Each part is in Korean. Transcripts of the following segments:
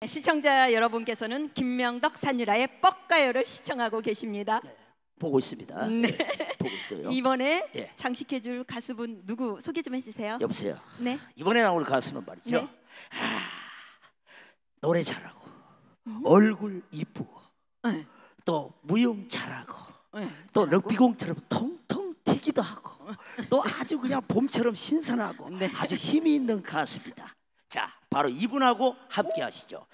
네, 시청자 여러분께서는 김명덕 산유라의 뻑가요를 시청하고 계십니다. 네, 보고 있습니다. 네. 네. 보고 있어요. 이번에 예. 장식해줄 가수분 누구 소개 좀 해주세요. 여보세요. 네. 이번에 나올 가수는 말이죠. 네. 아, 노래 잘하고 음? 얼굴 이쁘고 네. 또 무용 잘하고 네, 또 럭비공처럼 통통 튀기도 하고 또 아주 그냥 봄처럼 신선하고 네. 아주 힘이 있는 가수입니다. 바로 이분하고 함께 하시죠.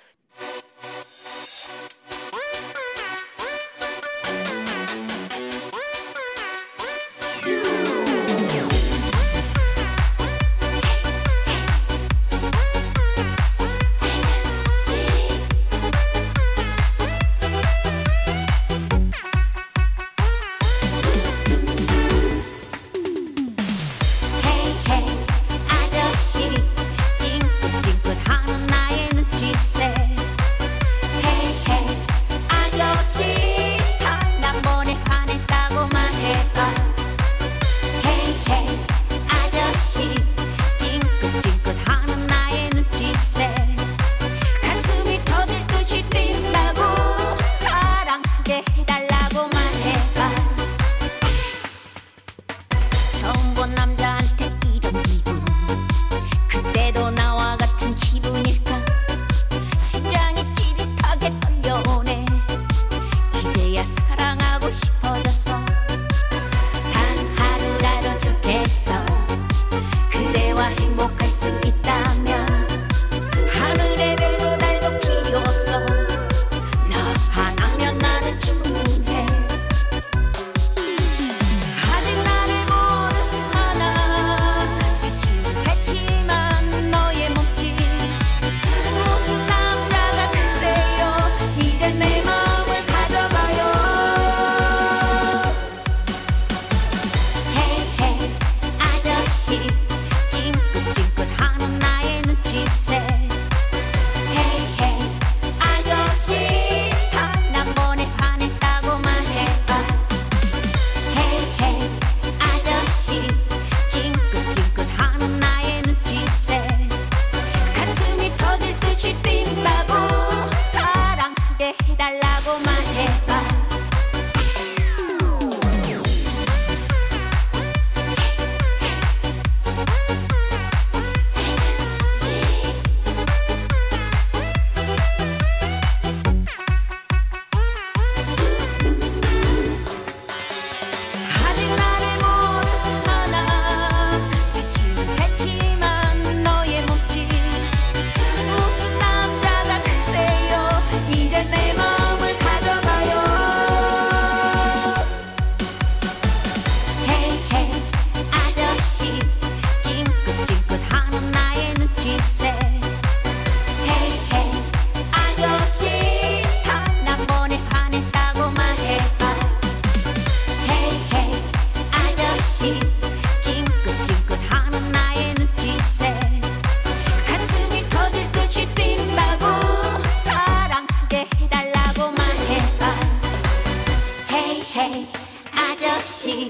チ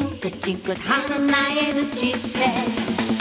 ンクチンク花なえる人